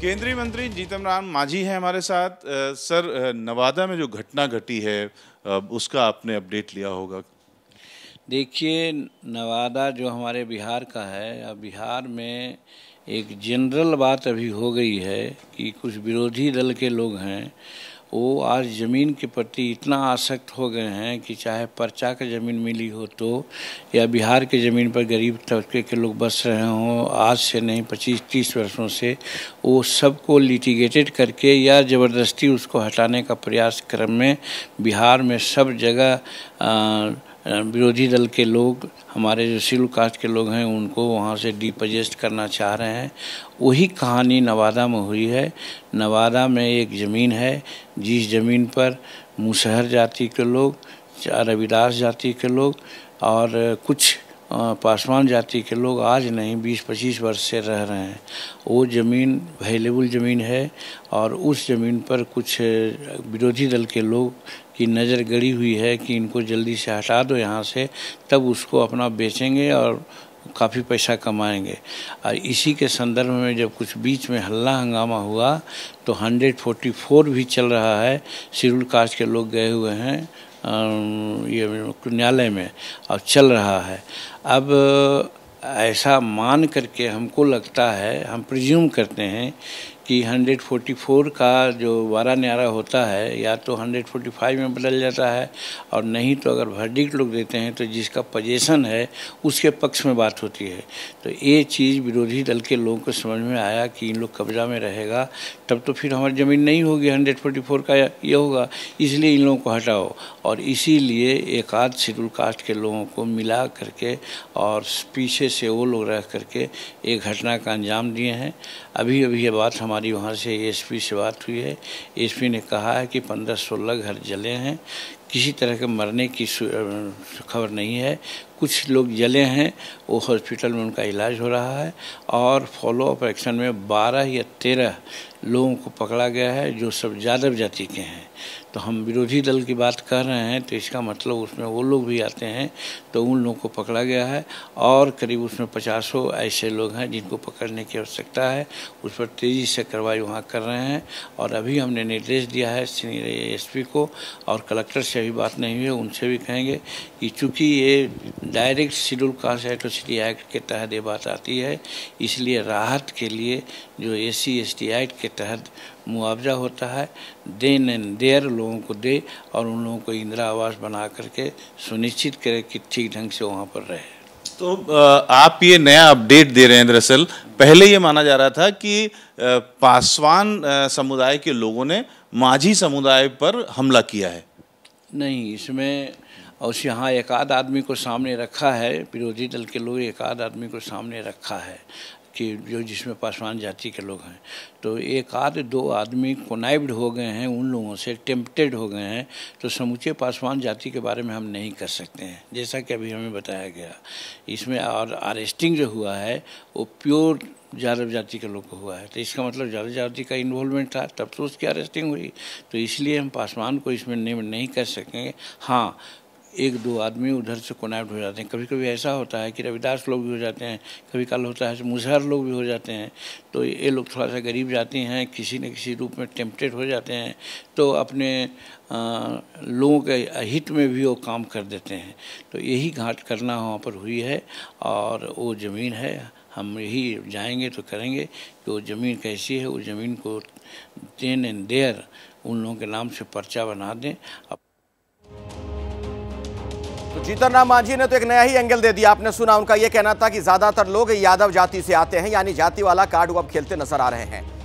केंद्रीय मंत्री जीतन राम माझी हैं हमारे साथ। सर नवादा में जो घटना घटी है उसका आपने अपडेट लिया होगा। देखिए, नवादा जो हमारे बिहार का है, अब बिहार में एक जनरल बात अभी हो गई है कि कुछ विरोधी दल के लोग हैं वो आज ज़मीन के प्रति इतना आसक्त हो गए हैं कि चाहे पर्चा का ज़मीन मिली हो तो या बिहार के ज़मीन पर गरीब तबके के लोग बस रहे हों आज से नहीं पच्चीस तीस वर्षों से वो सबको लिटिगेटेड करके या ज़बरदस्ती उसको हटाने का प्रयास क्रम में बिहार में सब जगह आ, विरोधी दल के लोग, हमारे जो सिल कास्ट के लोग हैं, उनको वहाँ से डिपजेस्ट करना चाह रहे हैं। वही कहानी नवादा में हुई है। नवादा में एक ज़मीन है, जिस ज़मीन पर मुसहर जाति के लोग, रविदास जाति के लोग और कुछ पासवान जाति के लोग आज नहीं 20-25 वर्ष से रह रहे हैं। वो ज़मीन वैलेबल ज़मीन है और उस ज़मीन पर कुछ विरोधी दल के लोग की नज़र गड़ी हुई है कि इनको जल्दी से हटा दो यहाँ से, तब उसको अपना बेचेंगे और काफ़ी पैसा कमाएँगे। और इसी के संदर्भ में जब कुछ बीच में हल्ला हंगामा हुआ तो 144 भी चल रहा है। शेड्यूल कास्ट के लोग गए हुए हैं। ये न्यायालय में अब चल रहा है। अब, ऐसा मान करके हमको लगता है, हम प्रज्यूम करते हैं कि 144 का जो वारा न्यारा होता है, या तो 145 में बदल जाता है, और नहीं तो अगर वर्डिक्ट लोग देते हैं तो जिसका पजेशन है, उसके पक्ष में बात होती है। तो ये चीज़ विरोधी दल के लोगों को समझ में आया कि इन लोग कब्जा में रहेगा, तब तो फिर हमारी ज़मीन नहीं होगी 144 का ये होगा। इसलिए इन लोगों को हटाओ। और इसीलिए एक आध शेड्यूल कास्ट के लोगों को मिला करके, और पीछे से वो लोग रह करके एक घटना का अंजाम दिए हैं। अभी अभी ये बात हमारी वहाँ से एसपी से बात हुई है। एसपी ने कहा है कि पंद्रह सोलह घर जले हैं। किसी तरह के मरने की खबर नहीं है। कुछ लोग जले हैं, वो हॉस्पिटल में उनका इलाज हो रहा है और फॉलो अप एक्शन में बारह या तेरह लोगों को पकड़ा गया है, जो सब यादव जाति के हैं। तो हम विरोधी दल की बात कर रहे हैं तो इसका मतलब उसमें वो लोग भी आते हैं तो उन लोगों को पकड़ा गया है और करीब उसमें पचासों ऐसे लोग हैं जिनको पकड़ने की आवश्यकता है। उस पर तेज़ी से कार्रवाई वहाँ कर रहे हैं और अभी हमने निर्देश दिया है सीनियर एसपी को और कलेक्टर से अभी बात नहीं हुई, उनसे भी कहेंगे कि चूँकि ये direct schedule caste atrocity act के तहत ये बात आती है, इसलिए राहत के लिए जो A C S T act के तहत मुआवजा होता है, देन एंड देयर लोगों को दे और उन लोगों को इंदिरा आवास बना करके सुनिश्चित करे कि ठीक ढंग से वहाँ पर रहे। तो आप ये नया अपडेट दे रहे हैं दरअसल। पहले ये माना जा रहा था कि पासवान समुदाय के लोगों ने माझी समुदाय पर हमला किया है। नहीं, इसमें और यहाँ एक आध आदमी को सामने रखा है विरोधी दल के लोग, एक आध आदमी को सामने रखा है कि जो जिसमें पासवान जाति के लोग हैं। तो एक आध दो आदमी कोनाइब्ड हो गए हैं, उन लोगों से टेम्पटेड हो गए हैं तो समूचे पासवान जाति के बारे में हम नहीं कर सकते हैं। जैसा कि अभी हमें बताया गया, इसमें और अरेस्टिंग जो हुआ है, वो प्योर यादव जाति के लोग को हुआ है। तो इसका मतलब यादव जाति का इन्वॉल्वमेंट था, तब तो उसकी अरेस्टिंग हुई। तो इसलिए हम पासवान को इसमें नेम नहीं कर सकेंगे। हाँ एक दो आदमी उधर से कनेक्ट हो जाते हैं। कभी कभी ऐसा होता है कि रविदास लोग भी हो जाते हैं। कभी कल होता है मुजहर लोग भी हो जाते हैं। तो ये लोग थोड़ा सा गरीब जाते हैं, किसी न किसी रूप में टेम्पटेड हो जाते हैं। तो अपने लोगों के हित में भी वो काम कर देते हैं। तो यही घाट करना वहाँ पर हुई है और वो ज़मीन है। हम यही जाएँगे तो करेंगे कि वो ज़मीन कैसी है उस ज़मीन को देन एंड देयर उन लोगों के नाम से पर्चा बना दें। तो जीतन राम मांझी ने तो एक नया ही एंगल दे दिया। आपने सुना उनका यह कहना था कि ज़्यादातर लोग यादव जाति से आते हैं, यानी जाति वाला कार्ड वो अब खेलते नज़र आ रहे हैं।